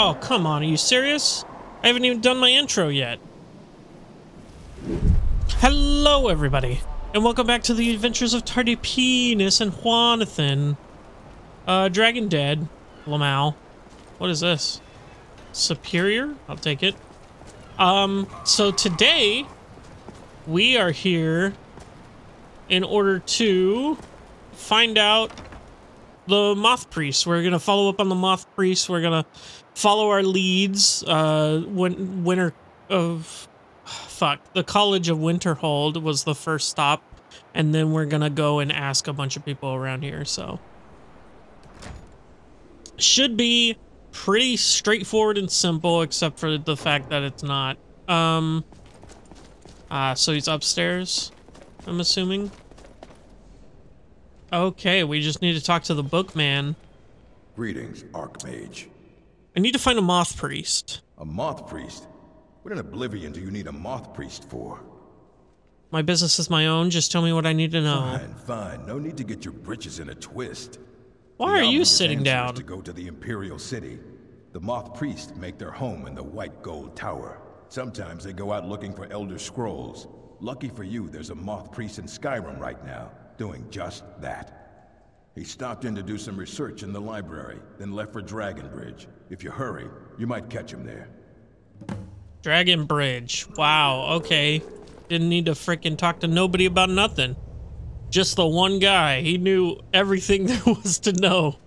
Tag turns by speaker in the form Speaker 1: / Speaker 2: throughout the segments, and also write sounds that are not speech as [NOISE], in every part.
Speaker 1: Oh, come on. Are you serious? I haven't even done my intro yet. Hello, everybody, and welcome back to the adventures of Tardy Penis and Juanathan. Uh, Dragon Dead, Lamau. What is this? Superior? I'll take it. Um, so today, we are here in order to find out the Moth Priest. We're gonna follow up on the Moth Priest. We're gonna follow our leads. Uh, win winter of fuck the College of Winterhold was the first stop, and then we're gonna go and ask a bunch of people around here. So should be pretty straightforward and simple, except for the fact that it's not. Um. Uh, so he's upstairs. I'm assuming. Okay, we just need to talk to the bookman.
Speaker 2: Greetings, Archmage.
Speaker 1: I need to find a moth priest.
Speaker 2: A moth priest? What in oblivion do you need a moth priest for?
Speaker 1: My business is my own. Just tell me what I need to know.
Speaker 2: Fine, fine. No need to get your britches in a twist.
Speaker 1: Why
Speaker 2: The
Speaker 1: are you sitting down?
Speaker 2: To go to the Imperial City. The moth priests make their home in the White Gold Tower. Sometimes they go out looking for Elder Scrolls. Lucky for you, there's a moth priest in Skyrim right now, doing just that. He stopped in to do some research in the library, then left for Dragonbridge. If you hurry, you might catch him there.
Speaker 1: Dragon Bridge. Wow, okay. Didn't need to freaking talk to nobody about nothing. Just the one guy. He knew everything [LAUGHS] there was to know.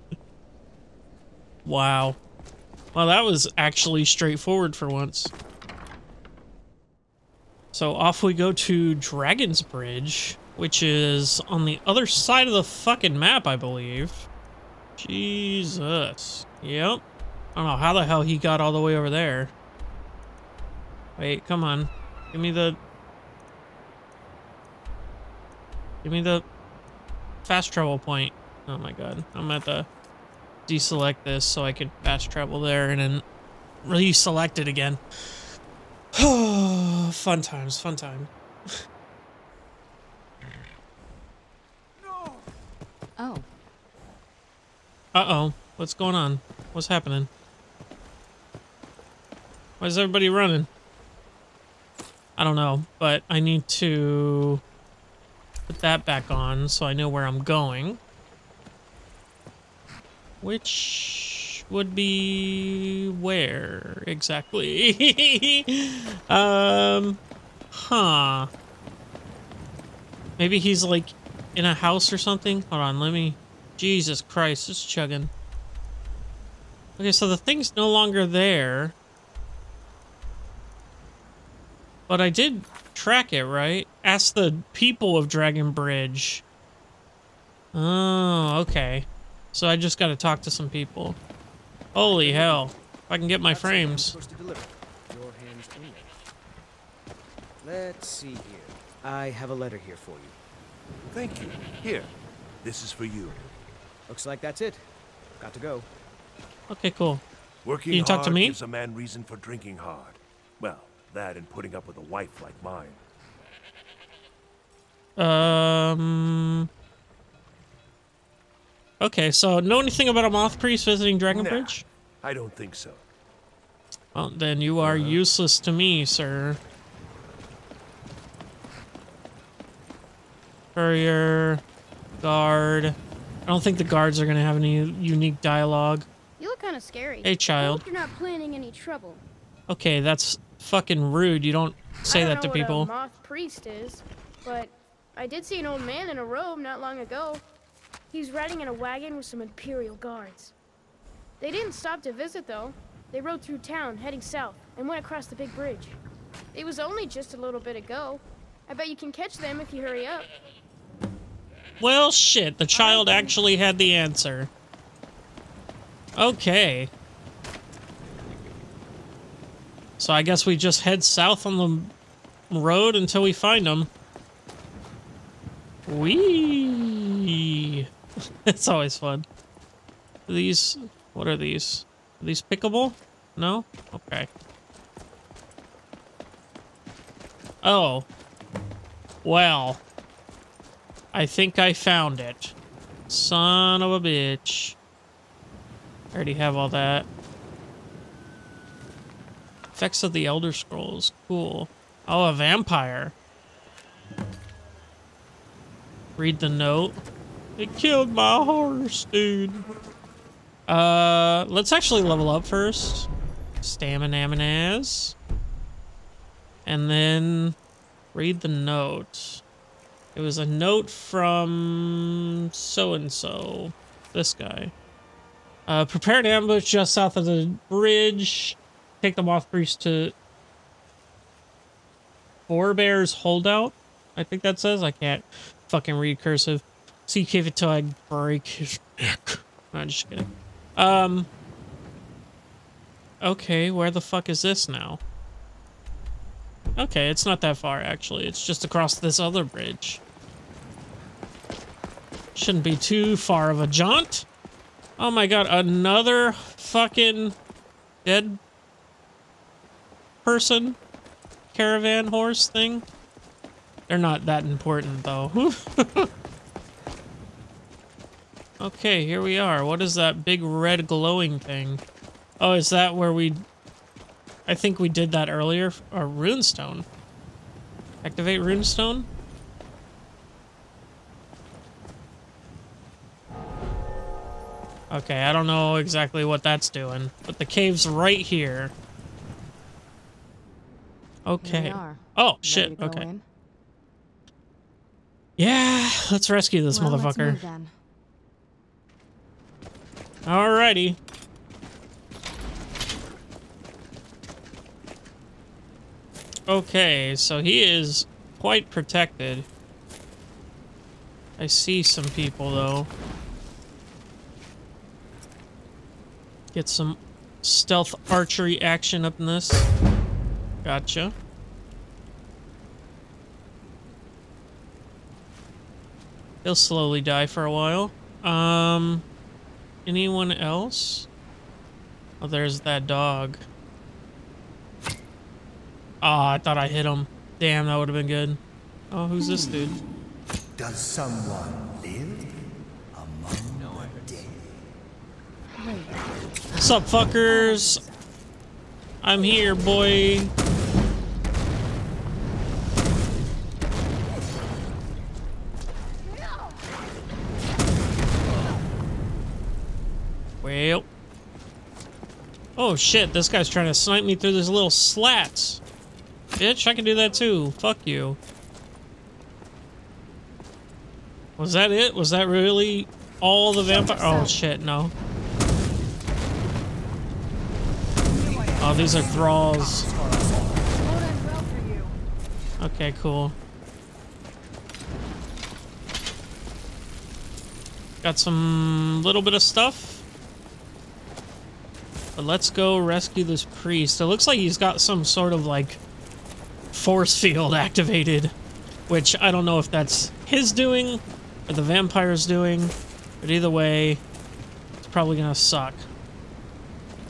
Speaker 1: Wow. Well, that was actually straightforward for once. So off we go to Dragon's Bridge, which is on the other side of the fucking map, I believe. Jesus. Yep. I don't know how the hell he got all the way over there. Wait, come on. Give me the... Give me the fast travel point. Oh my god. I'm at the deselect this so I can fast travel there and then reselect it again. [SIGHS] fun times, fun time. no.
Speaker 3: Oh,
Speaker 1: Uh-oh. What's going on? What's happening? Why is everybody running? I don't know, but I need to put that back on so I know where I'm going. Which would be where exactly? [LAUGHS] um, huh. Maybe he's like in a house or something. Hold on, let me. Jesus Christ, it's chugging. Okay, so the thing's no longer there. But I did track it, right? Ask the people of Dragon Bridge. Oh, okay. So I just gotta talk to some people. Holy hell. If I can get my
Speaker 4: That's what I'm
Speaker 1: frames.
Speaker 4: supposed to deliver. Your hands only. Let's see here. I have a letter here for you.
Speaker 5: Thank you. Here, this is for you.
Speaker 4: Looks like that's it. Got to go.
Speaker 1: Okay, cool.
Speaker 5: Working
Speaker 1: Can you talk to
Speaker 5: hard
Speaker 1: me?
Speaker 5: gives a man reason for drinking hard. Well, that and putting up with a wife like mine.
Speaker 1: Um. Okay, so know anything about a moth priest visiting Dragon
Speaker 5: Nah,
Speaker 1: Bridge?
Speaker 5: I don't think so.
Speaker 1: Well, then you are useless to me, sir. Courier, guard. I don't think the guards are gonna have any unique dialogue.
Speaker 6: You look kind of scary.
Speaker 1: Hey,
Speaker 6: I
Speaker 1: child.
Speaker 6: hope you're not planning any trouble.
Speaker 1: Okay, that's fucking rude. You don't say
Speaker 6: don't
Speaker 1: that
Speaker 6: know
Speaker 1: to people.
Speaker 6: Moth priest is, but I did see an old man in a robe not long ago. He was riding in a wagon with some imperial guards. They didn't stop to visit though. They rode through town, heading south, and went across the big bridge. It was only just a little bit ago. I bet you can catch them if you hurry up.
Speaker 1: Well, shit, the child actually had the answer. Okay. So I guess we just head south on the road until we find them. Wee. [LAUGHS] it's always fun. These, what are these? Are these pickable? No? Okay. Oh. Well. I think I found it. Son of a bitch. I already have all that. Effects of the Elder Scrolls. Cool. Oh, a vampire. Read the note. It killed my horse, dude. Uh, let's actually level up first. Staminaminaz. And then read the note. It was a note from so-and-so. This guy. Uh, prepare an ambush just south of the bridge. Take the Moth Priest to Forebear's Holdout. I think that says. I can't fucking read cursive. See cave until I break his neck. I'm just kidding. Um. Okay, where the fuck is this now? Okay, it's not that far actually. It's just across this other bridge. Shouldn't be too far of a jaunt. Oh my god, another fucking dead person caravan horse thing. They're not that important though. [LAUGHS] okay, here we are. What is that big red glowing thing? Oh, is that where we... I think we did that earlier. Or runestone. Activate runestone? Okay, I don't know exactly what that's doing, but the cave's right here. Okay. Oh, shit. Okay.
Speaker 3: in?
Speaker 1: Yeah, let's rescue this
Speaker 3: Well,
Speaker 1: motherfucker. Alrighty. Okay, so he is quite protected. I see some people though. Get some stealth archery action up in this. Gotcha. He'll slowly die for a while. Um, anyone else? Oh, there's that dog. Oh, I thought I hit him. Damn, that would have been good. Oh, who's this dude?
Speaker 7: Does someone live among the dead?
Speaker 1: What's up, fuckers? I'm here, boy. Oh shit, this guy's trying to snipe me through these little slats. Bitch, I can do that too. Fuck you. Was that it? Was that really all the vampire? Oh shit, no. Oh, these are thralls. Okay, cool. Got some little bit of stuff. But let's go rescue this priest. It looks like he's got some sort of like force field [LAUGHS] activated, which I don't know if that's his doing or the vampire's doing, but either way, it's probably gonna suck.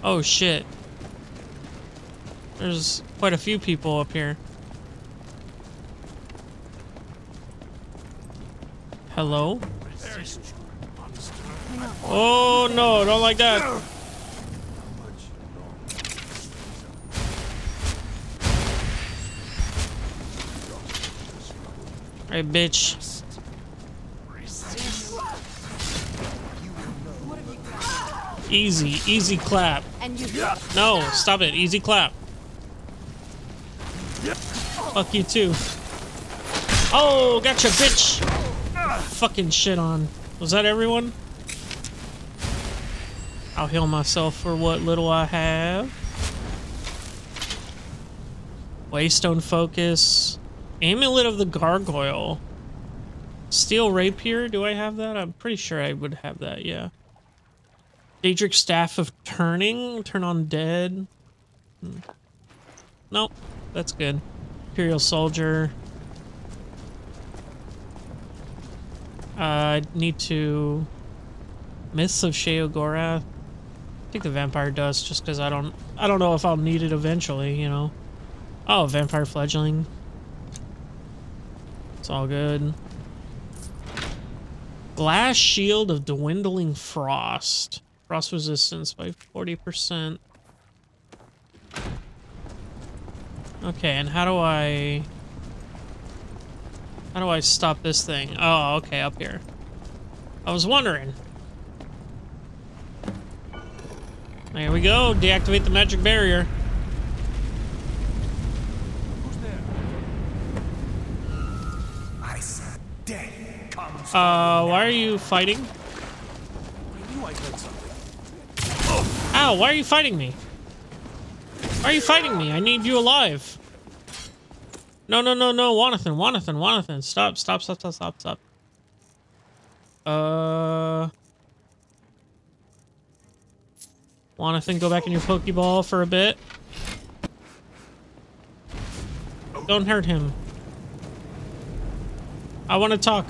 Speaker 1: Oh shit. There's quite a few people up here. Hello? Oh no, don't like that. Hey, bitch. Easy, easy clap. No, stop it. Easy clap. Fuck you too. Oh, gotcha, bitch. Fucking shit on. Was that everyone? I'll heal myself for what little I have. Waystone focus. Amulet of the Gargoyle. Steel Rapier, do I have that? I'm pretty sure I would have that, yeah. Daedric Staff of Turning, Turn Undead. Hmm. Nope, that's good. Imperial Soldier. Uh, I need to... Myths of Sheogorath. I think the Vampire Dust, just because I don't... I don't know if I'll need it eventually, you know. Oh, Vampire Fledgling. It's all good. Glass Shield of Dwindling Frost. Frost resistance by 40%. Okay, and how do I... How do I stop this thing? Oh, okay, up here. I was wondering. There we go. Deactivate the magic barrier.
Speaker 7: I said death comes
Speaker 1: Uh, why are you fighting?
Speaker 5: I knew I heard something. Oh.
Speaker 1: Ow, why are you fighting me? Why are you fighting me? I need you alive. No, no, no, no, Wanathan, Wanathan, Wanathan. Stop, stop, stop, stop, stop, stop. Uh... Wanathan, go back in your Pokeball for a bit. Don't hurt him. I want to talk.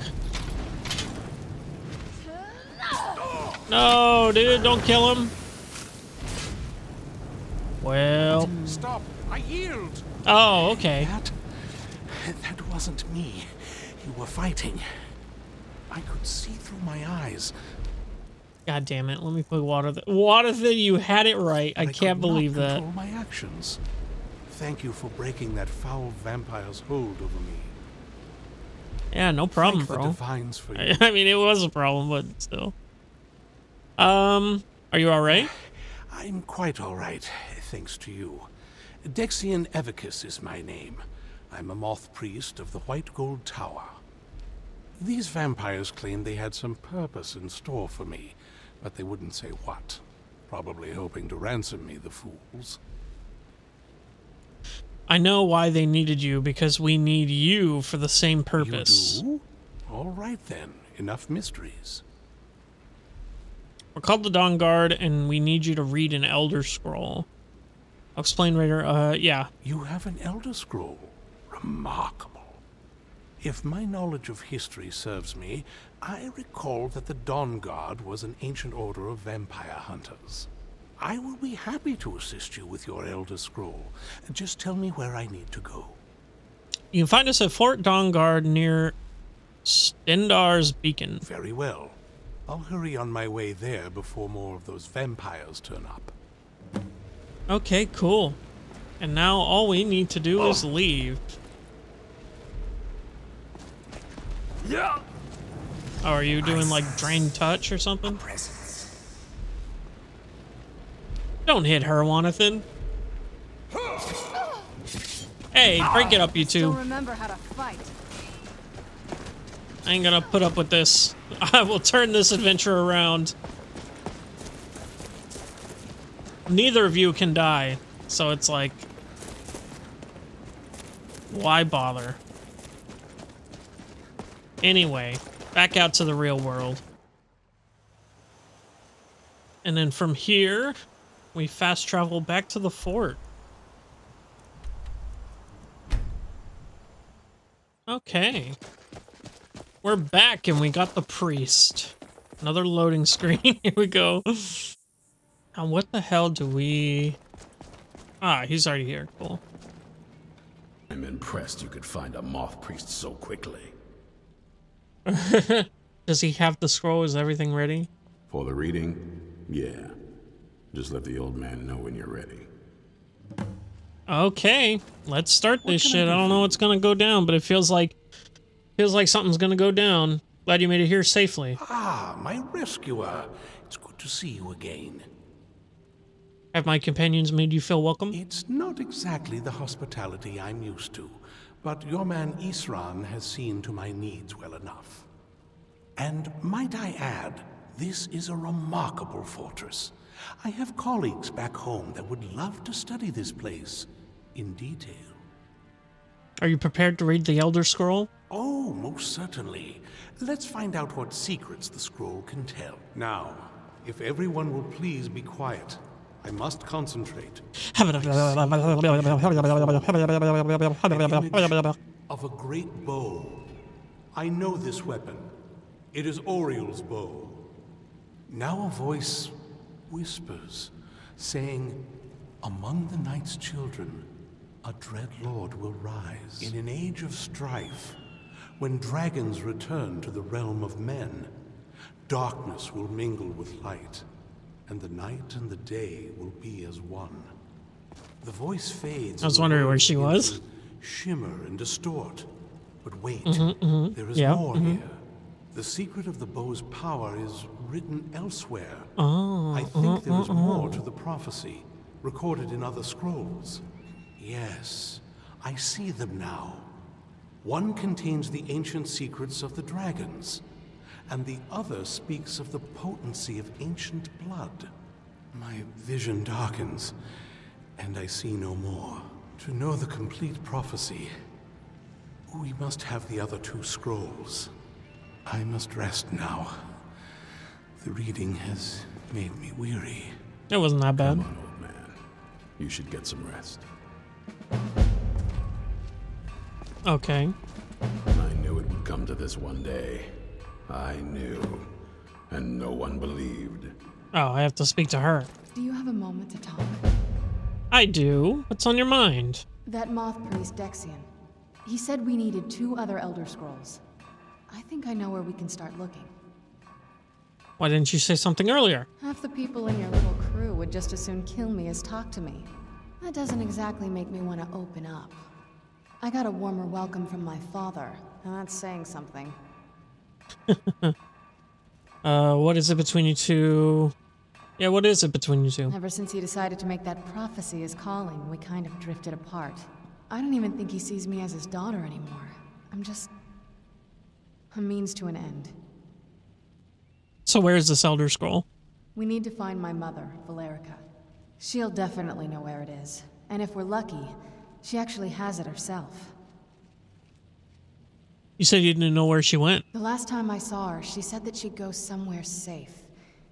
Speaker 1: No, dude, don't kill him. Well.
Speaker 3: Stop! I yield!
Speaker 1: Oh, okay.
Speaker 3: That. That wasn't me. You were fighting. I could see through my eyes.
Speaker 1: God damn it. Let me put water. Th water thing, you had it right. I
Speaker 3: but
Speaker 1: can't
Speaker 3: not
Speaker 1: believe that.
Speaker 3: control my actions. Thank you for breaking that foul vampire's hold over me.
Speaker 1: Yeah, no problem,
Speaker 3: Thank
Speaker 1: bro.
Speaker 3: divines for [LAUGHS] you.
Speaker 1: I, I mean, it was a problem, but still. Um, are you alright?
Speaker 3: I'm quite all right, thanks to you. Dexion Evicus is my name. I'm a moth priest of the White Gold Tower. These vampires claimed they had some purpose in store for me, but they wouldn't say what. Probably hoping to ransom me, the fools.
Speaker 1: I know why they needed you, because we need you for the same purpose.
Speaker 3: You do? All right then, enough mysteries.
Speaker 1: We're called the Dawnguard, and we need you to read an Elder Scroll. I'll explain later. Uh, yeah.
Speaker 3: You have an Elder Scroll. Remarkable. If my knowledge of history serves me, I recall that the Dawnguard was an ancient order of vampire hunters. I will be happy to assist you with your Elder Scroll. Just tell me where I need to go.
Speaker 1: You can find us at Fort Dawnguard near Stendarr's Beacon.
Speaker 3: Very well. I'll hurry on my way there before more of those vampires turn up.
Speaker 1: Okay, cool. And now all we need to do is oh. leave.
Speaker 5: Yeah.
Speaker 1: Oh, are you doing like drain touch or something?
Speaker 7: presence.
Speaker 1: Don't hit her, Wanathan. Hey, break ah. it up, you
Speaker 8: Don't
Speaker 1: two.
Speaker 8: remember how to fight.
Speaker 1: I ain't gonna put up with this. [LAUGHS] I will turn this adventure around. Neither of you can die, so it's like... Why bother? Anyway, back out to the real world. And then from here, we fast travel back to the fort. Okay. We're back and we got the priest. Another loading [LAUGHS] screen. Here we go. Now what the hell do we... Ah, he's already here. Cool.
Speaker 9: I'm impressed you could find a moth priest so quickly. [LAUGHS]
Speaker 1: Does he have the scroll? Is everything ready?
Speaker 9: For the reading? Yeah. Just let the old man know when you're ready.
Speaker 1: Okay, let's start this
Speaker 3: can I
Speaker 1: shit.
Speaker 3: do
Speaker 1: I don't know
Speaker 3: you?
Speaker 1: what's gonna go down, but it feels like feels like something's gonna go down. Glad you made it here safely.
Speaker 3: Ah, my rescuer. It's good to see you again.
Speaker 1: Have my companions made you feel welcome?
Speaker 3: It's not exactly the hospitality I'm used to, but your man Isran has seen to my needs well enough. And might I add, this is a remarkable fortress. I have colleagues back home that would love to study this place in detail.
Speaker 1: Are you prepared to read the Elder Scroll?
Speaker 3: Oh, most certainly. Let's find out what secrets the scroll can tell. Now, if everyone will please be quiet, I must concentrate. of a great bow. I know this weapon. It is Auriel's bow. Now a voice whispers, saying, Among the night's children, a dread lord will rise. In an age of strife, when dragons return to the realm of men, darkness will mingle with light, and the night and the day will be as one. The voice fades.
Speaker 1: I was wondering where she was.
Speaker 3: Shimmer and distort. But wait,
Speaker 1: Mm-hmm, mm-hmm.
Speaker 3: there is
Speaker 1: Yeah,
Speaker 3: more mm-hmm. here. The secret of the bow's power is written elsewhere.
Speaker 1: Oh,
Speaker 3: I think there is mm-hmm, more to the prophecy, recorded in other scrolls. Yes, I see them now. One contains the ancient secrets of the dragons, and the other speaks of the potency of ancient blood. My vision darkens, and I see no more. To know the complete prophecy, we must have the other two scrolls. I must rest now. The reading has made me weary.
Speaker 1: it wasn't that bad.
Speaker 9: Come on, old man. You should get some rest.
Speaker 1: Okay.
Speaker 9: I knew it would come to this one day. I knew. And no one believed.
Speaker 1: Oh, I have to speak to her.
Speaker 8: Do you have a moment to talk?
Speaker 1: I do. What's on your mind?
Speaker 8: That moth priest, Dexion. He said we needed two other Elder Scrolls. I think I know where we can start looking.
Speaker 1: Why didn't you say something earlier?
Speaker 8: Half the people in your little crew would just as soon kill me as talk to me. That doesn't exactly make me want to open up. I got a warmer welcome from my father, and that's saying something. [LAUGHS]
Speaker 1: Uh, what is it between you two? Yeah, what is it between you two?
Speaker 8: Ever since he decided to make that prophecy his calling, we kind of drifted apart. I don't even think he sees me as his daughter anymore. I'm just. a means to an end.
Speaker 1: So where's this Elder Scroll?
Speaker 8: We need to find my mother, Valerica. She'll definitely know where it is. And if we're lucky, she actually has it herself.
Speaker 1: You said you didn't know where she went.
Speaker 8: The last time I saw her, she said that she'd go somewhere safe.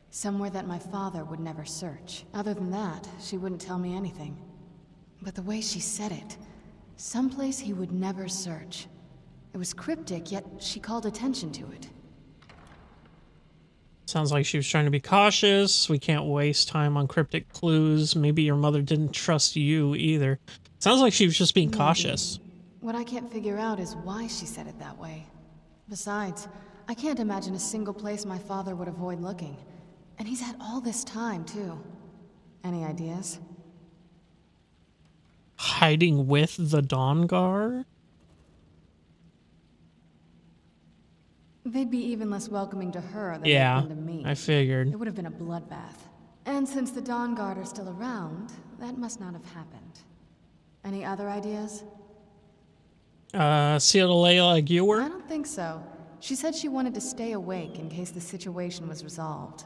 Speaker 8: Somewhere that my father would never search. Other than that, she wouldn't tell me anything. But the way she said it, someplace he would never search. It was cryptic, yet she called attention to it.
Speaker 1: Sounds like she was trying to be cautious. We can't waste time on cryptic clues. Maybe your mother didn't trust you either. Sounds like she was just being cautious.
Speaker 8: What I can't figure out is why she said it that way. Besides, I can't imagine a single place my father would avoid looking. And he's had all this time, too. Any ideas?
Speaker 1: Hiding with the Dawnguard?
Speaker 8: They'd be even less welcoming to her than
Speaker 1: Yeah,
Speaker 8: to me.
Speaker 1: I figured.
Speaker 8: It would have been a bloodbath. And since the Dawnguard are still around, that must not have happened. Any other ideas?
Speaker 1: Uh, see how to lay like you
Speaker 8: I don't think so. She said she wanted to stay awake in case the situation was resolved.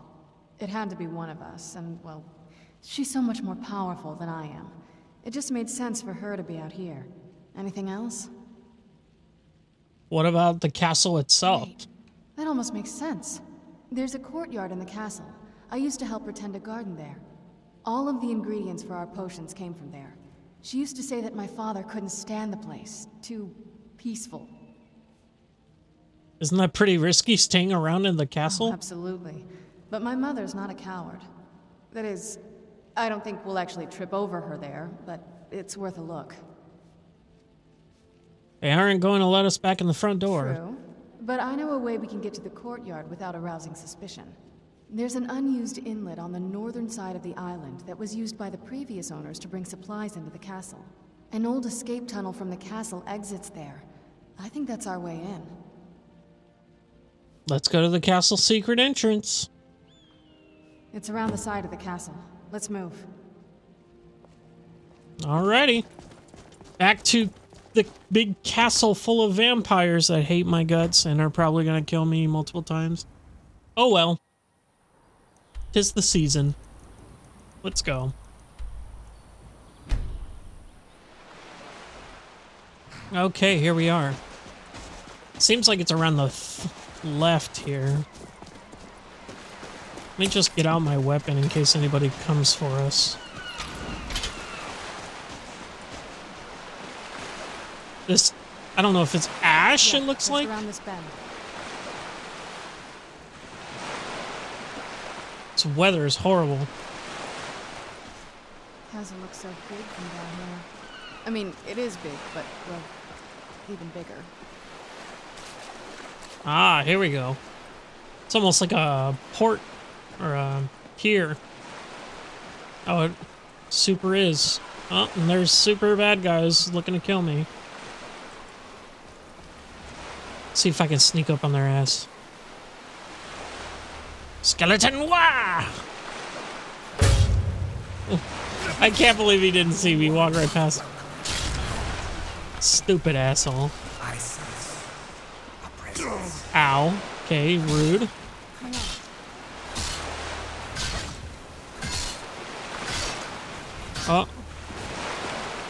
Speaker 8: It had to be one of us, and, well, she's so much more powerful than I am. It just made sense for her to be out here. Anything else?
Speaker 1: What about the castle itself?
Speaker 8: Wait, that almost makes sense. There's a courtyard in the castle. I used to help her tend a garden there. All of the ingredients for our potions came from there. She used to say that my father couldn't stand the place. Too peaceful.
Speaker 1: Isn't that pretty risky staying around in the oh, castle?
Speaker 8: Absolutely. But my mother's not a coward. That is, I don't think we'll actually trip over her there, but it's worth a look.
Speaker 1: They aren't going to let us back in the front door.
Speaker 8: True. But I know a way we can get to the courtyard without arousing suspicion. There's an unused inlet on the northern side of the island that was used by the previous owners to bring supplies into the castle. An old escape tunnel from the castle exits there. I think that's our way in.
Speaker 1: Let's go to the castle secret entrance.
Speaker 8: It's around the side of the castle. Let's move.
Speaker 1: Alrighty. Back to the big castle full of vampires that hate my guts and are probably going to kill me multiple times. Oh well. Tis the season. Let's go. Okay, here we are. Seems like it's around the th left here. Let me just get out my weapon in case anybody comes for us. This, I don't know if it's ash,
Speaker 8: Yeah,
Speaker 1: it looks like.
Speaker 8: around this bend.
Speaker 1: This weather is horrible.
Speaker 8: Doesn't look so big from down here. I mean, it is big, but, well, even bigger.
Speaker 1: Ah, here we go. It's almost like a port or a pier. Oh, it super is. Oh, and there's super bad guys looking to kill me. See if I can sneak up on their ass. Skeleton wah! I can't believe he didn't see me walk right past. Stupid asshole. Ow. Okay, rude. Oh.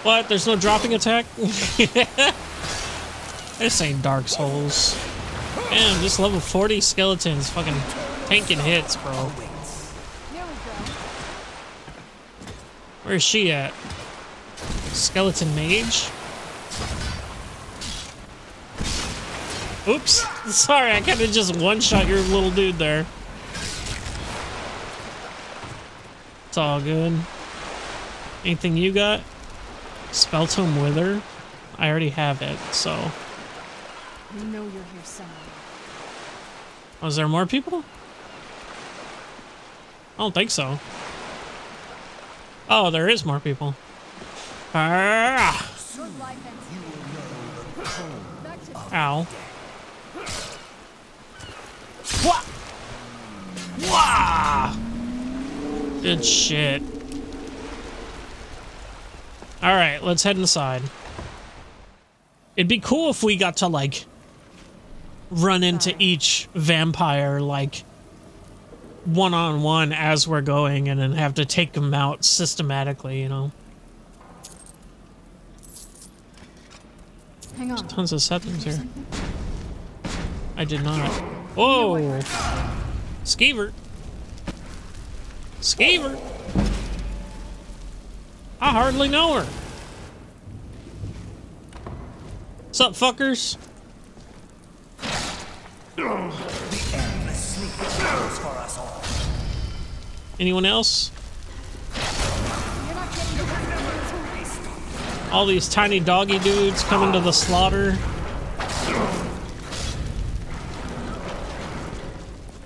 Speaker 1: What? There's no dropping attack? [LAUGHS] this ain't Dark Souls. Damn, this level 40 skeletons fucking tanking hits, bro. Where's she at? Skeleton mage? Oops. [LAUGHS] Sorry, I kind of just one-shot your little dude there. It's all good. Anything you got? Spell Spelltome Wither? I already have it, so...
Speaker 8: You know you're here somewhere.
Speaker 1: Was there more people? I don't think so. Oh, there is more people. Ah! Ow. What? Wah! Good shit. Alright, let's head inside. It'd be cool if we got to, like, run into each vampire, like, one-on-one as we're going and then have to take them out systematically, you know?
Speaker 8: Hang on.
Speaker 1: Tons of settings here. I did not. Whoa! Skeever! Skeever! I hardly know her. What's up, fuckers? Anyone else? All these tiny doggy dudes coming to the slaughter.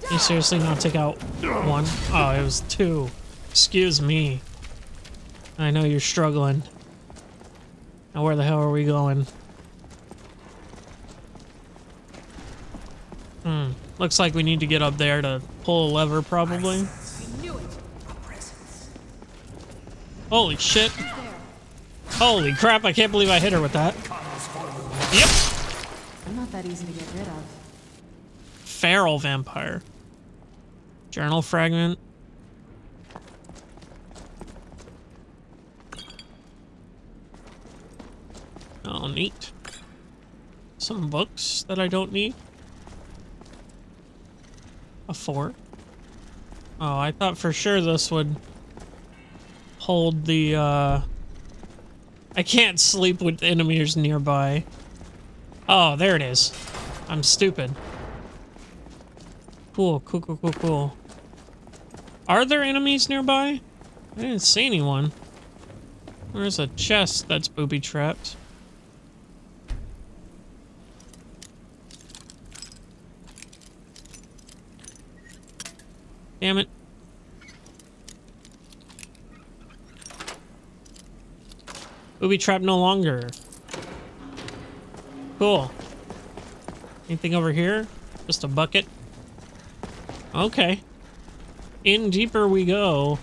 Speaker 1: You seriously not take out one? Oh, it was two. Excuse me. I know you're struggling. Now where the hell are we going? Hmm. Looks like we need to get up there to pull a lever, probably. Holy shit. Holy crap, I can't believe I hit her with that. Yep.
Speaker 8: I'm not that easy to get rid of.
Speaker 1: Feral vampire. Journal fragment. Oh, neat. Some books that I don't need. A four. Oh, I thought for sure this would hold the, uh... I can't sleep with enemies nearby. Oh, there it is. I'm stupid. Cool, cool, cool, cool, cool. Are there enemies nearby? I didn't see anyone. There's a chest that's booby-trapped. Damn it. Booby trap no longer. Cool. Anything over here? Just a bucket? Okay. In deeper we go.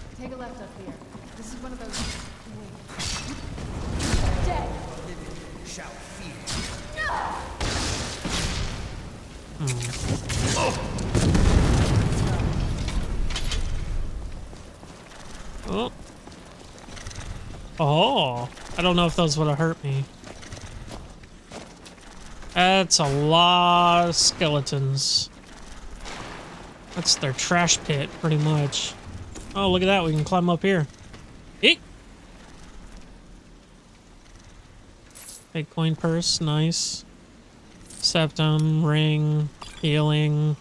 Speaker 1: Oh. I don't know if those would have hurt me. That's a lot of skeletons. That's their trash pit, pretty much. Oh, look at that. We can climb up here. Eek! Big coin purse. Nice. Septum, ring, healing.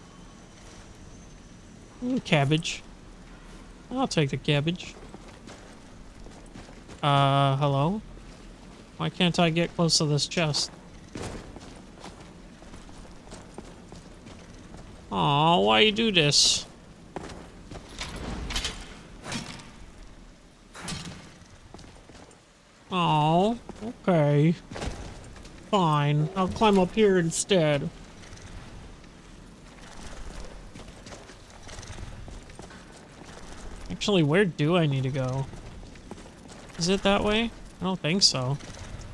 Speaker 1: Cabbage. I'll take the cabbage. Uh, hello? Why can't I get close to this chest? Aw, why you do this? Oh, okay. Fine. I'll climb up here instead. Actually, where do I need to go? Is it that way? I don't think so.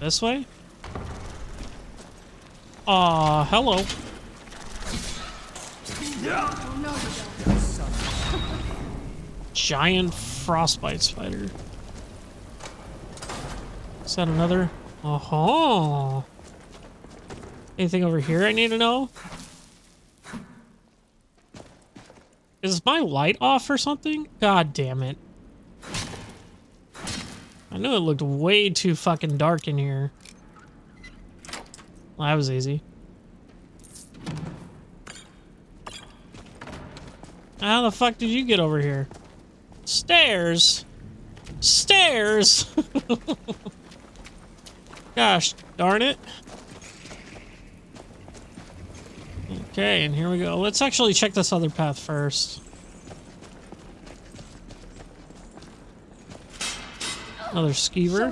Speaker 1: This way? Aw, hello. Giant frostbite spider. Is that another? Uh-huh. Anything over here I need to know? Is my light off or something? God damn it. I knew it looked way too fucking dark in here. Well, that was easy. How the fuck did you get over here? Stairs? Stairs? [LAUGHS] Gosh darn it. Okay, and here we go. Let's actually check this other path first. Another skeever.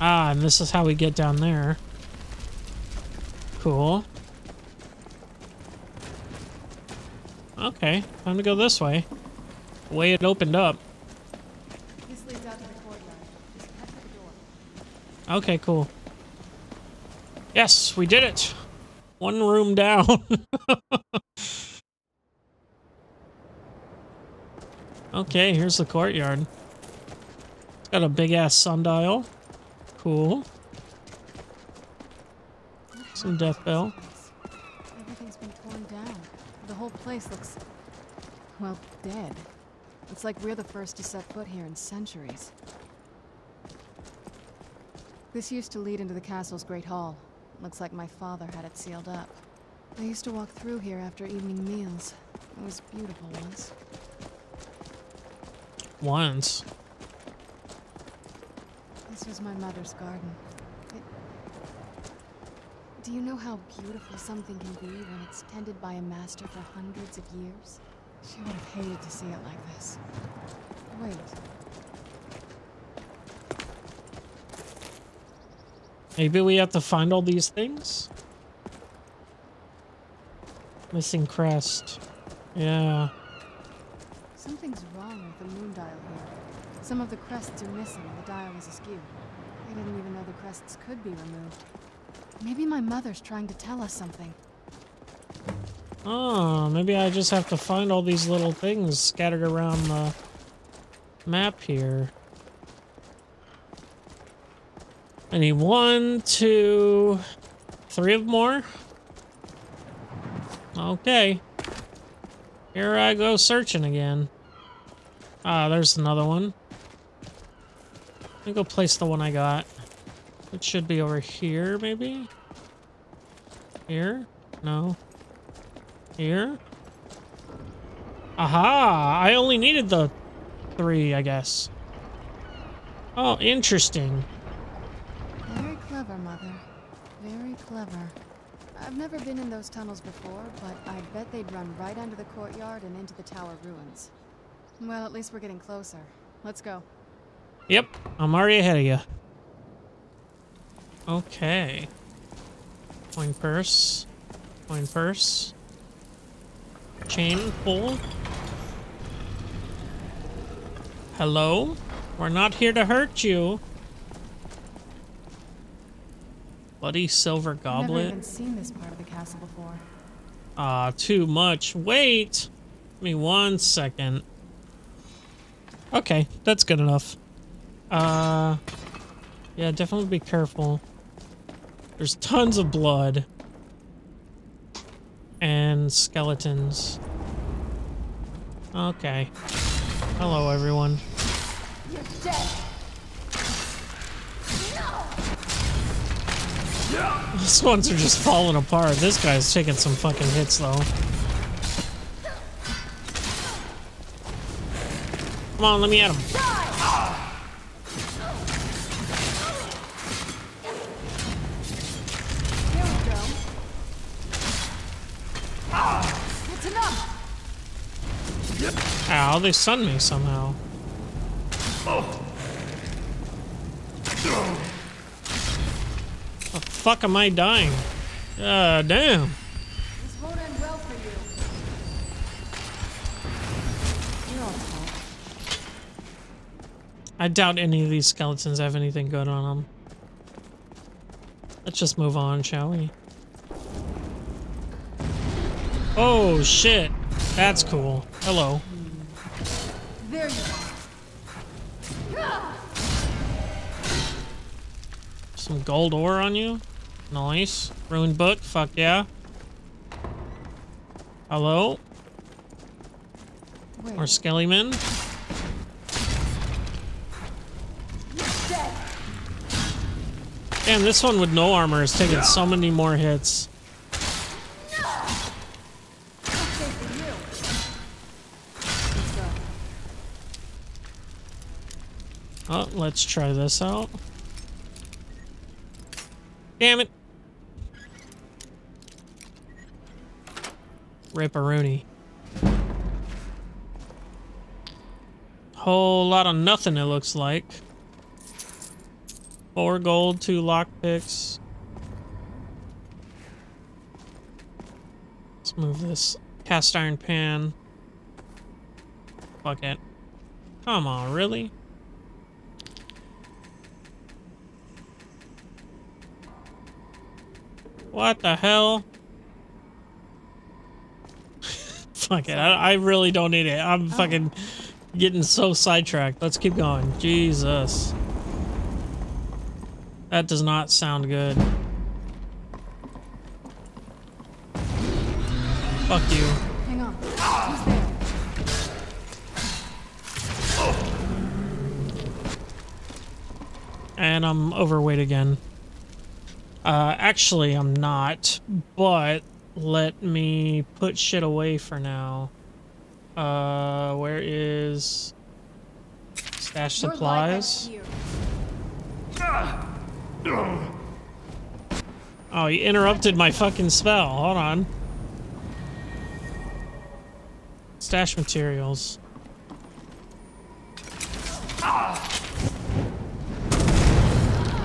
Speaker 1: Ah, and this is how we get down there. Cool. Okay, time to go this way. The way it opened up.
Speaker 8: This leads out to the courtyard. Just head to the door.
Speaker 1: Okay, cool. Yes, we did it. One room down. [LAUGHS] okay, here's the courtyard. Got a big ass sundial. Cool. Some death bell.
Speaker 8: Everything's been torn down. The whole place looks, well, dead. It's like we're the first to set foot here in centuries. This used to lead into the castle's great hall. Looks like my father had it sealed up. I used to walk through here after evening meals. It was beautiful once.
Speaker 1: Once.
Speaker 8: This was my mother's garden. It... Do you know how beautiful something can be when it's tended by a master for hundreds of years? She would have hated to see it like this. Wait.
Speaker 1: Maybe we have to find all these things? Missing crest. Yeah.
Speaker 8: Something's wrong with the moon dial here. Some of the crests are missing and the dial is askew. I didn't even know the crests could be removed. Maybe my mother's trying to tell us something.
Speaker 1: Oh, maybe I just have to find all these little things scattered around the map here. I need one, two, three of more. Okay. Here I go searching again. Ah, there's another one. Let me go place the one I got. It should be over here, maybe? Here? No. Here? Aha! I only needed the three, I guess. Oh, interesting.
Speaker 8: Very clever, Mother. Very clever. I've never been in those tunnels before, but I bet they'd run right under the courtyard and into the tower ruins. Well, at least we're getting closer. Let's go.
Speaker 1: Yep, I'm already ahead of you. Okay. Coin purse. Coin purse. Chain pull. Hello? We're not here to hurt you. Bloody silver goblet.
Speaker 8: Never even seen this part of the castle before.
Speaker 1: Ah, too much. Wait! Give me one second. Okay, that's good enough. Uh, yeah, definitely be careful. There's tons of blood. And skeletons. Okay. Hello, everyone.
Speaker 6: You're dead.
Speaker 1: These ones are just falling apart. This guy's taking some fucking hits, though. Come on, let me at him. Ow, they stunned me somehow. The fuck am I dying? Uh, damn. I doubt any of these skeletons have anything good on them. Let's just move on, shall we? Oh, shit. That's cool. Hello.
Speaker 8: There you are.
Speaker 1: Some gold ore on you. Nice. Ruined book. Fuck yeah. Hello?
Speaker 8: Wait,
Speaker 1: Or Skellyman? Damn, this one with no armor is taking so many more hits.
Speaker 8: Okay for you. Let's.
Speaker 1: Oh, let's try this out. Damn it. Ripperoonie. Whole lot of nothing, it looks like. Four gold, two lockpicks. Let's move this cast iron pan. Fuck it. Come on, really? What the hell? [LAUGHS] Fuck it. I, I really don't need it. I'm oh. fucking getting so sidetracked. Let's keep going. Jesus. That does not sound good. Fuck you.
Speaker 8: Hang on. Who's there?
Speaker 1: And I'm overweight again. Uh, actually, I'm not, but let me put shit away for now. Uh, where is stash supplies? Oh, you interrupted my fucking spell. Hold on. Stash materials.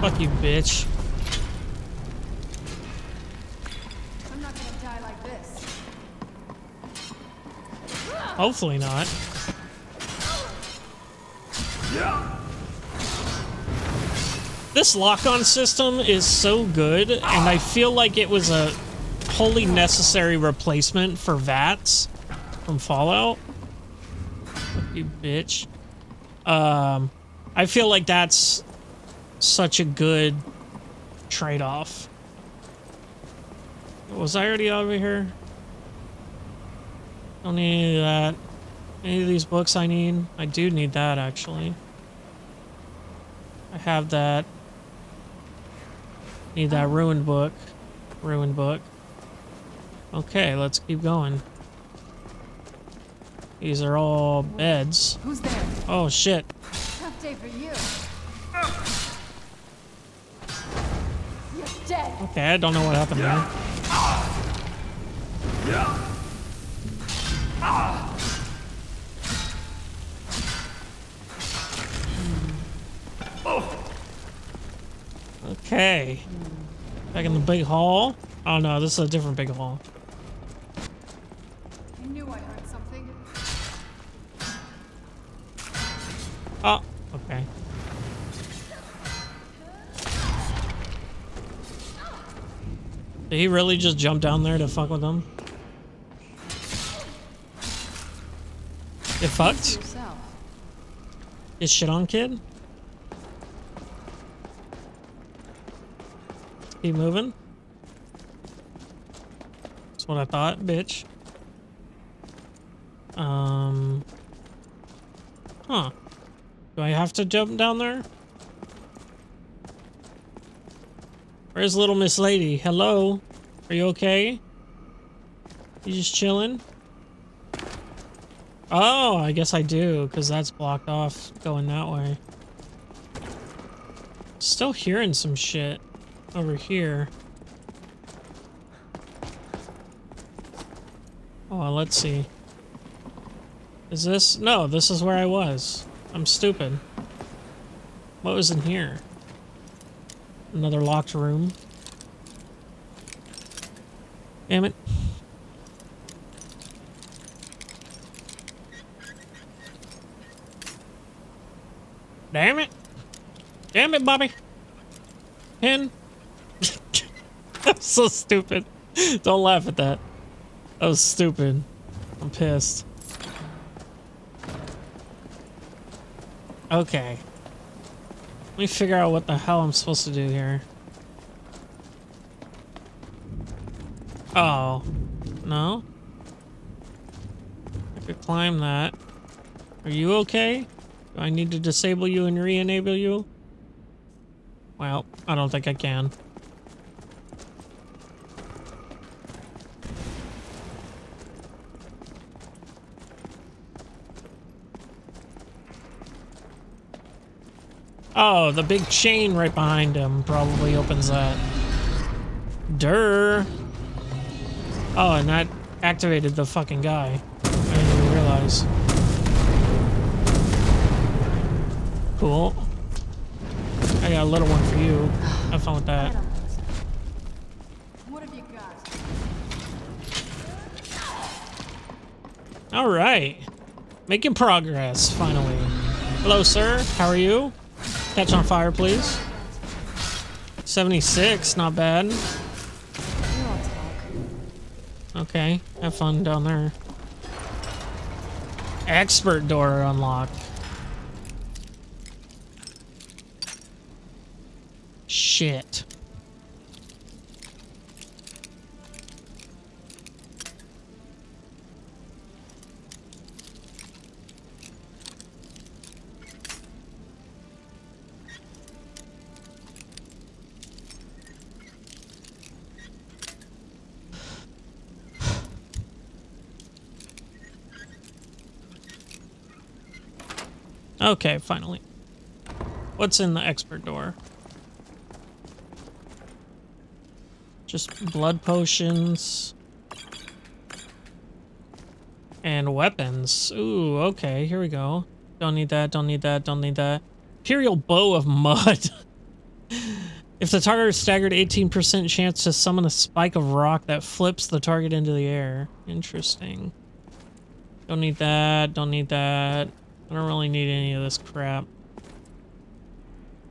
Speaker 1: Fuck you, bitch.
Speaker 8: I'm not gonna die like this.
Speaker 1: Hopefully not. This lock-on system is so good, and I feel like it was a wholly necessary replacement for VATS from Fallout. You bitch. Um, I feel like that's such a good trade-off. Was I already over here? Don't need any of that. Any of these books I need? I do need that, actually. I have that. Need that ruined book. Ruined book. Okay, let's keep going. These are all beds.
Speaker 8: Who's there?
Speaker 1: Oh, shit.
Speaker 8: Tough day for you. You're dead.
Speaker 1: Okay, I don't know what happened yeah. there. Okay. Back in the big hall. Oh no, this is a different big hall.
Speaker 8: I knew I heard something.
Speaker 1: Oh, okay. Did he really just jump down there to fuck with them? Get fucked? Get shit on, kid? Keep moving. That's what I thought, bitch. Um. Huh. Do I have to jump down there? Where's little Miss Lady? Hello? Are you okay? You just chilling? Oh, I guess I do, because that's blocked off going that way. Still hearing some shit over here. Oh, let's see. Is this? No, this is where I was. I'm stupid. What was in here? Another locked room. Damn it. Damn it. Damn it, Bobby. Pin. So stupid. [LAUGHS] Don't laugh at that. That was stupid. I'm pissed. Okay. Let me figure out what the hell I'm supposed to do here. Oh. No? I could climb that. Are you okay? Do I need to disable you and re-enable you? Well, I don't think I can. Oh, the big chain right behind him probably opens that. Durr. Oh, and that activated the fucking guy. I didn't even realize. Cool. I got a little one for you. Have fun with that.
Speaker 8: What have you got?
Speaker 1: All right. Making progress, finally. Hello, sir. How are you? Catch on fire, please. 76, not bad. Okay, have fun down there. Expert door unlocked. Shit. Okay, finally. What's in the expert door? Just blood potions. And weapons. Ooh, okay, here we go. Don't need that, don't need that, don't need that. Imperial Bow of Mud. [LAUGHS] if the target is staggered, 18% chance to summon a spike of rock that flips the target into the air. Interesting. Don't need that, don't need that. I don't really need any of this crap.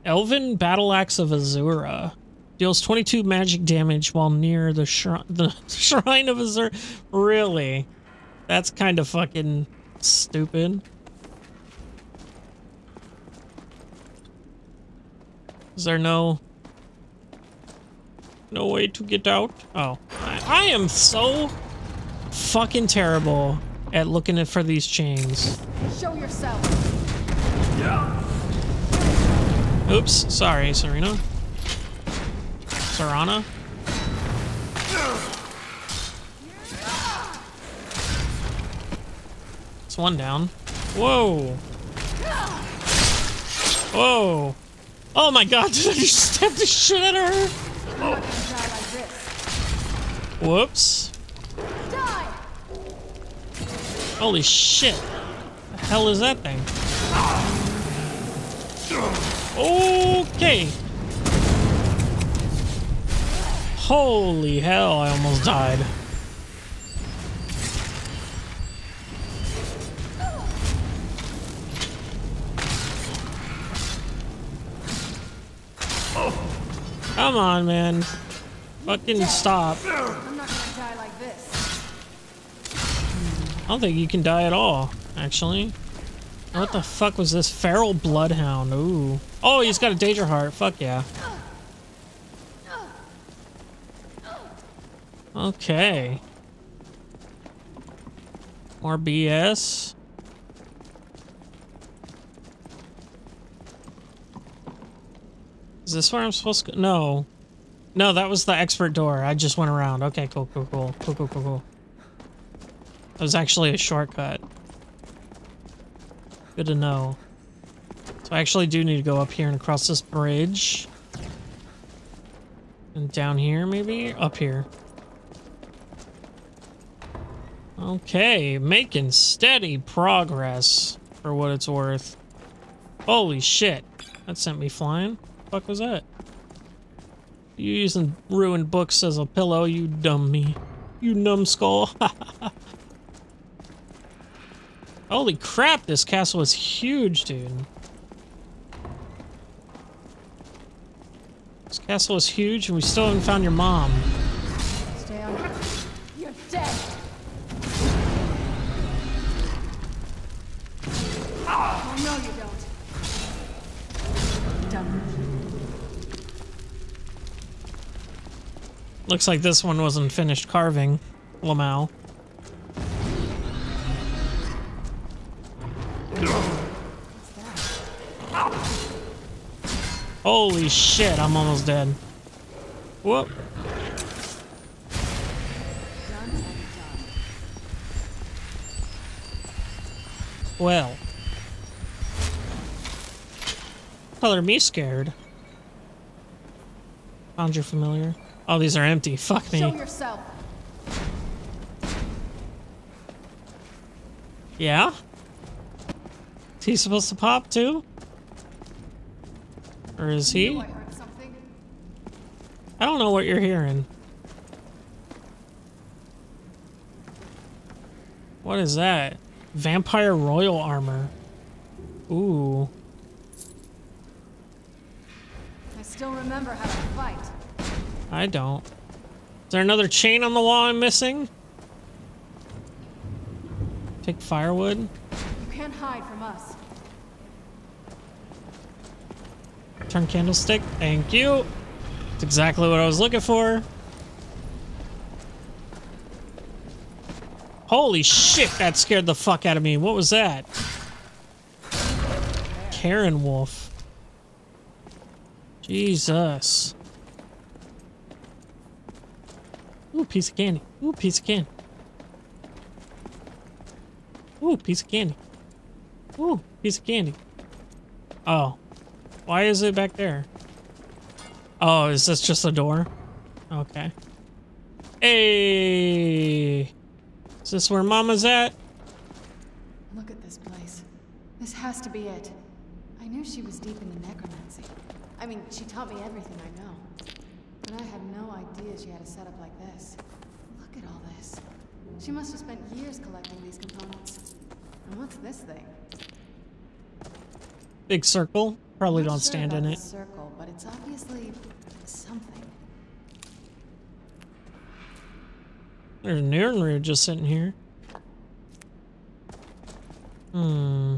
Speaker 1: Elven Battle Axe of Azura. Deals 22 magic damage while near the, shri [LAUGHS] the Shrine of Azura. Really? That's kind of fucking stupid. Is there no... No way to get out? Oh. I, I am so fucking terrible at looking for these chains.
Speaker 8: Show yourself.
Speaker 1: Oops, sorry, Serena. Serana? It's one down. Whoa! Whoa! Oh my god, [LAUGHS] did I just stab the shit out of her?
Speaker 8: You're not gonna die like this.
Speaker 1: Whoops. Holy shit. The hell is that thing? Okay. Holy hell, I almost died. Come on, man. Fucking stop. Don't think you can die at all, actually. What the fuck was this? Feral Bloodhound. Ooh. Oh, he's got a Daedra Heart. Fuck yeah. Okay. More BS. Is this where I'm supposed to go? No. No, that was the expert door. I just went around. Okay, cool, cool, cool. Cool, cool, cool, cool. That was actually a shortcut. Good to know. So I actually do need to go up here and across this bridge. And down here, maybe? Up here. Okay, making steady progress for what it's worth. Holy shit. That sent me flying. fuck was that? You using ruined books as a pillow, you dumb me. You numbskull. [LAUGHS] Holy crap, this castle is huge, dude. This castle is huge and we still haven't found your mom.
Speaker 8: Stay on. You're dead. Oh, no, you don't. Done.
Speaker 1: Looks like this one wasn't finished carving, Lamau. Holy shit, I'm almost dead. Whoop. Well. Color me scared. Found you familiar. Oh, these are empty. Fuck me.
Speaker 8: Show yourself.
Speaker 1: Yeah? Is he supposed to pop too? Or is he?
Speaker 8: I heard something.
Speaker 1: I don't know what you're hearing. What is that? Vampire royal armor. Ooh.
Speaker 8: I still remember how to fight.
Speaker 1: I don't. Is there another chain on the wall I'm missing? Take firewood.
Speaker 8: You can't hide from us.
Speaker 1: Turn candlestick. Thank you. That's exactly what I was looking for. Holy shit, that scared the fuck out of me. What was that? Karen Wolf. Jesus. Ooh, piece of candy. Ooh, piece of candy. Ooh, piece of candy. Ooh, piece of candy. Oh. Why is it back there? Oh, is this just a door? Okay. Hey! Is this where Mama's at?
Speaker 8: Look at this place. This has to be it. I knew she was deep in the necromancy. I mean, she taught me everything I know. But I had no idea she had a setup like this. Look at all this. She must have spent years collecting these components. And what's this thing?
Speaker 1: Big circle. Probably don't stand in it.
Speaker 8: Circle, but it's obviously something.
Speaker 1: There's Nirnroot just sitting here. Hmm.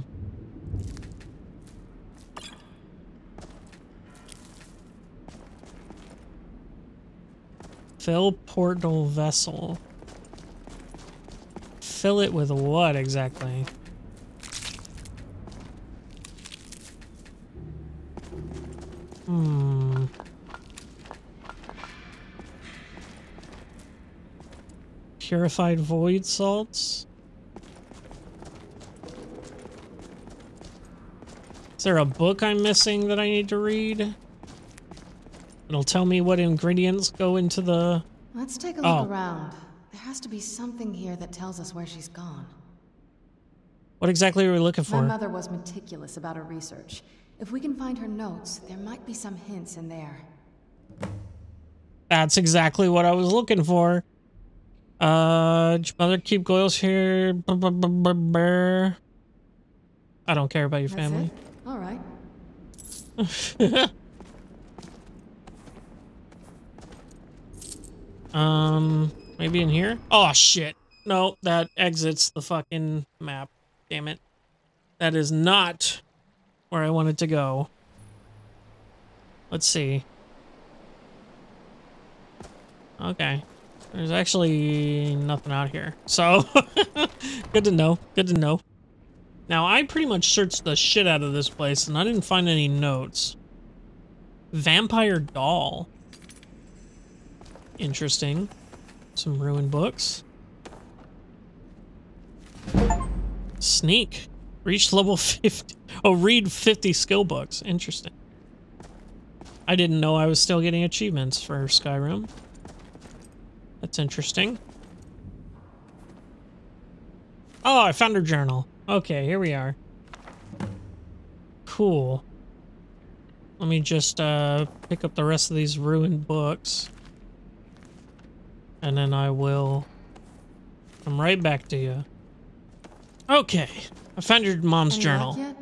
Speaker 1: Fill portal vessel. Fill it with what exactly? Hmm. Purified void salts? Is there a book I'm missing that I need to read? It'll tell me what ingredients go into the...
Speaker 8: Let's take a look
Speaker 1: Oh.
Speaker 8: around. There has to be something here that tells us where she's gone.
Speaker 1: What exactly are we looking for?
Speaker 8: My mother was meticulous about her research. If we can find her notes, there might be some hints in there.
Speaker 1: That's exactly what I was looking for. Uh, mother keep Goyles here? I don't care about your
Speaker 8: That's
Speaker 1: family.
Speaker 8: it? All right. [LAUGHS]
Speaker 1: Um, maybe in here? Oh, shit. No, that exits the fucking map. Damn it. That is not where I wanted to go. Let's see. Okay. There's actually nothing out here. So, [LAUGHS] good to know. Good to know. Now, I pretty much searched the shit out of this place, and I didn't find any notes. Vampire doll. Interesting. Some ruined books. Sneak. Reach level 50. Oh, read 50 skill books. Interesting. I didn't know I was still getting achievements for Skyrim. That's interesting. Oh, I found her journal. Okay, here we are. Cool. Let me just uh, pick up the rest of these ruined books. And then I will come right back to you. Okay. I found your mom's
Speaker 8: Any
Speaker 1: journal.
Speaker 8: yet?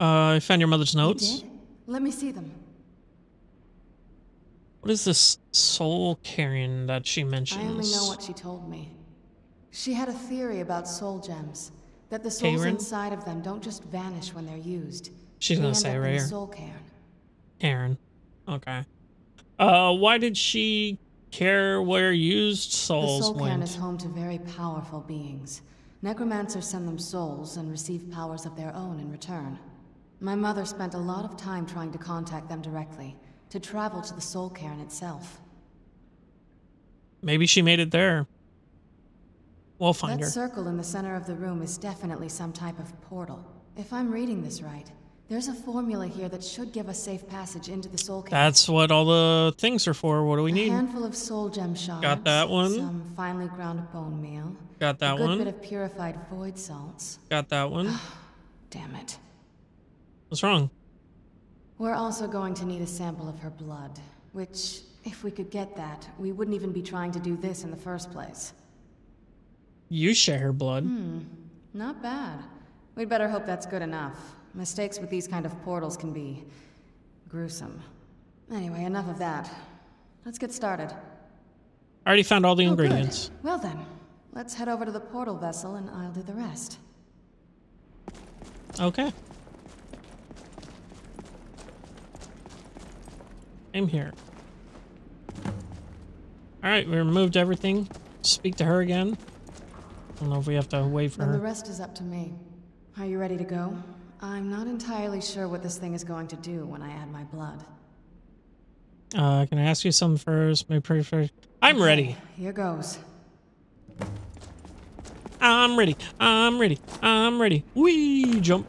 Speaker 1: Uh, I found your mother's notes.
Speaker 8: did? Let me see them.
Speaker 1: What is this soul cairn that she mentions?
Speaker 8: I only know what she told me. She had a theory about soul gems. That the souls
Speaker 1: Karen?
Speaker 8: inside of them don't just vanish when they're used.
Speaker 1: She's
Speaker 8: They
Speaker 1: gonna say right here.
Speaker 8: soul cairn.
Speaker 1: Karen. Okay. Uh, why did she care where used souls The
Speaker 8: soul cairn is home to very powerful beings. Necromancers send them souls and receive powers of their own in return. My mother spent a lot of time trying to contact them directly, to travel to the soul cairn itself.
Speaker 1: Maybe she made it there. We'll find
Speaker 8: that
Speaker 1: her.
Speaker 8: circle in the center of the room is definitely some type of portal. If I'm reading this right, there's a formula here that should give us safe passage into the soul cairn.
Speaker 1: That's what all the things are for. What do we
Speaker 8: A
Speaker 1: need?
Speaker 8: handful of soul gem shards.
Speaker 1: Got that one.
Speaker 8: Some finely ground bone meal.
Speaker 1: Got that
Speaker 8: a good
Speaker 1: one.
Speaker 8: bit of purified void salts.
Speaker 1: Got that one.
Speaker 8: Damn it.
Speaker 1: What's wrong?
Speaker 8: We're also going to need a sample of her blood, which, if we could get that, we wouldn't even be trying to do this in the first place.
Speaker 1: You share her blood.
Speaker 8: Hmm, not bad. We'd better hope that's good enough. Mistakes with these kind of portals can be gruesome. Anyway, enough of that. Let's get started.
Speaker 1: I already found all the
Speaker 8: Oh, good.
Speaker 1: ingredients.
Speaker 8: Well then, let's head over to the portal vessel and I'll do the rest.
Speaker 1: Okay. I'm here. Alright, we removed everything. Speak to her again. I don't know if we have to wait for
Speaker 8: Then the rest is up to me. Are you ready to go? I'm not entirely sure what this thing is going to do when I add my blood.
Speaker 1: Uh, can I ask you something first? Pretty first. I'm ready.
Speaker 8: Here goes.
Speaker 1: I'm ready. I'm ready. I'm ready. Wee jump.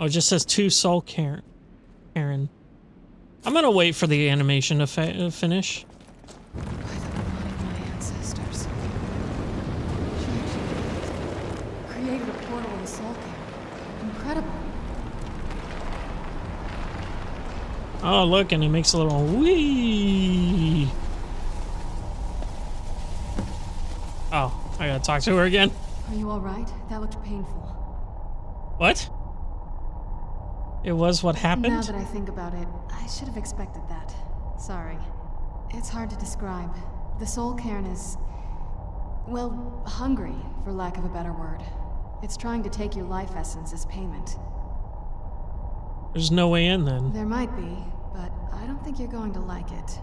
Speaker 1: Oh, it just says two soul Karen. Karen. I'm gonna wait for the animation to finish.
Speaker 8: By the blood of my ancestors. She actually created a portal in Soul Cairn. Incredible.
Speaker 1: Oh, look, and it makes a little wee. Oh, I gotta talk to her again.
Speaker 8: Are you alright? That looked painful.
Speaker 1: What? It was what happened?
Speaker 8: Now that I think about it, I should have expected that. Sorry. It's hard to describe. The Soul Cairn is. well, hungry, for lack of a better word. It's trying to take your life essence as payment.
Speaker 1: There's no way in then.
Speaker 8: There might be, but I don't think you're going to like it.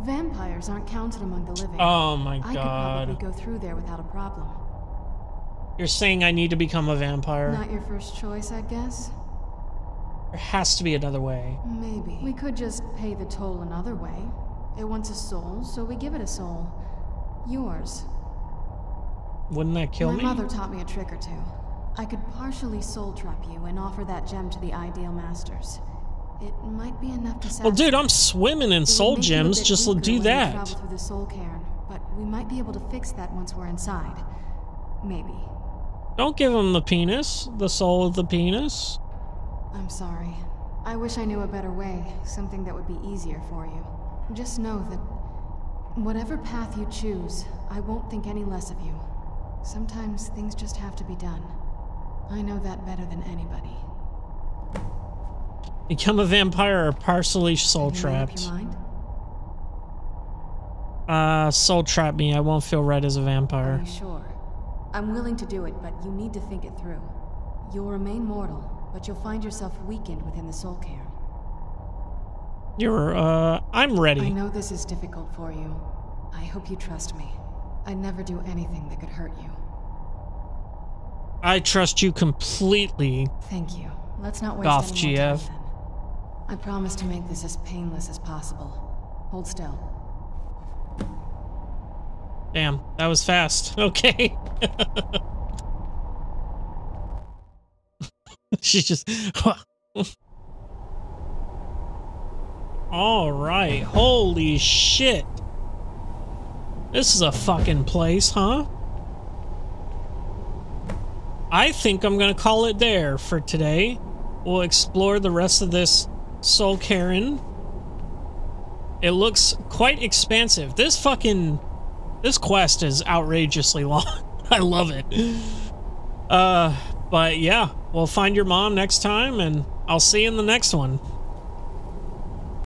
Speaker 8: Vampires aren't counted among the living.
Speaker 1: Oh my god.
Speaker 8: I could probably go through there without a problem.
Speaker 1: You're saying I need to become a vampire?
Speaker 8: Not your first choice, I guess?
Speaker 1: There has to be another way.
Speaker 8: Maybe. We could just pay the toll another way. It wants a soul, so we give it a soul. Yours.
Speaker 1: Wouldn't that kill
Speaker 8: My
Speaker 1: me?
Speaker 8: My mother taught me a trick or two. I could partially soul trap you and offer that gem to the ideal masters. It might be enough to
Speaker 1: Well, dude, I'm swimming in soul
Speaker 8: make you a
Speaker 1: gems. Just do that.
Speaker 8: travel through the soul cairn, but we might be able to fix that once we're inside. Maybe.
Speaker 1: Don't give him the penis. The soul of the penis.
Speaker 8: I'm sorry. I wish I knew a better way, something that would be easier for you. Just know that whatever path you choose, I won't think any less of you. Sometimes things just have to be done. I know that better than anybody.
Speaker 1: Become a vampire or partially soul
Speaker 8: Have you made up
Speaker 1: trapped. Uh, soul trap me. I won't feel right as a vampire.
Speaker 8: sure? I'm willing to do it, but you need to think it through. You'll remain mortal, but you'll find yourself weakened within the soul cairn.
Speaker 1: You're, uh, I'm ready.
Speaker 8: I know this is difficult for you. I hope you trust me. I'd never do anything that could hurt you.
Speaker 1: I trust you completely.
Speaker 8: Thank you. Let's not waste
Speaker 1: Goth
Speaker 8: any more time
Speaker 1: GF.
Speaker 8: I promise to make this as painless as possible. Hold still.
Speaker 1: Damn, that was fast. [LAUGHS] Okay. [LAUGHS] she just. [LAUGHS] All right. Holy shit. This is a fucking place, huh? I think I'm gonna call it there for today. we'll explore the rest of this Soul Karen. It looks quite expansive. This fucking this quest is outrageously [LAUGHS] long. I love it. Uh, but yeah, we'll find your mom next time, and I'll see you in the next one.